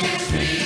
Baby,